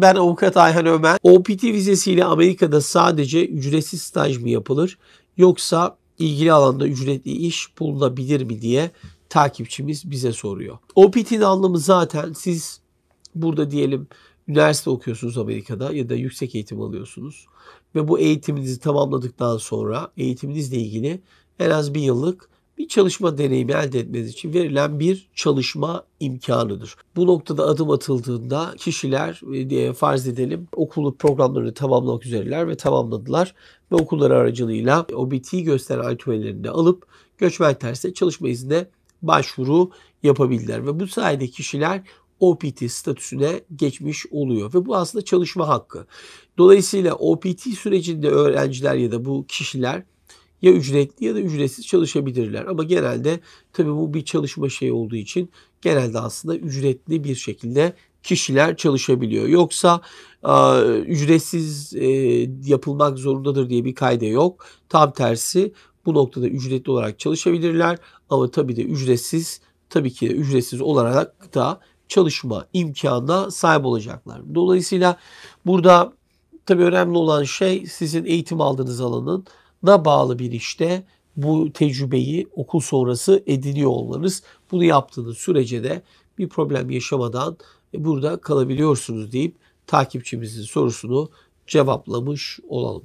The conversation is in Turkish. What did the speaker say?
Ben avukat Ayhan Ömer. OPT vizesiyle Amerika'da sadece ücretsiz staj mı yapılır yoksa ilgili alanda ücretli iş bulunabilir mi diye takipçimiz bize soruyor. OPT'nin anlamı zaten siz burada diyelim üniversite okuyorsunuz Amerika'da ya da yüksek eğitim alıyorsunuz ve bu eğitiminizi tamamladıktan sonra eğitiminizle ilgili en az bir yıllık bir çalışma deneyimi elde etmeniz için verilen bir çalışma imkanıdır. Bu noktada adım atıldığında kişiler diye farz edelim okulu programlarını tamamlamak üzereler ve tamamladılar ve okulları aracılığıyla OBT'yi gösteren aritüellerini alıp göçmen terse çalışma iznine başvuru yapabildiler ve bu sayede kişiler OPT statüsüne geçmiş oluyor ve bu aslında çalışma hakkı. Dolayısıyla OPT sürecinde öğrenciler ya da bu kişiler ya ücretli ya da ücretsiz çalışabilirler. Ama genelde tabii bu bir çalışma şeyi olduğu için genelde aslında ücretli bir şekilde kişiler çalışabiliyor. Yoksa ücretsiz e, yapılmak zorundadır diye bir kayda yok. Tam tersi bu noktada ücretli olarak çalışabilirler ama tabii de ücretsiz tabii ki de ücretsiz olarak da çalışma imkanına sahip olacaklar. Dolayısıyla burada tabii önemli olan şey sizin eğitim aldığınız alanın na bağlı bir işte bu tecrübeyi okul sonrası ediniyor olmanız. Bunu yaptığınız sürece de bir problem yaşamadan burada kalabiliyorsunuz deyip takipçimizin sorusunu cevaplamış olalım.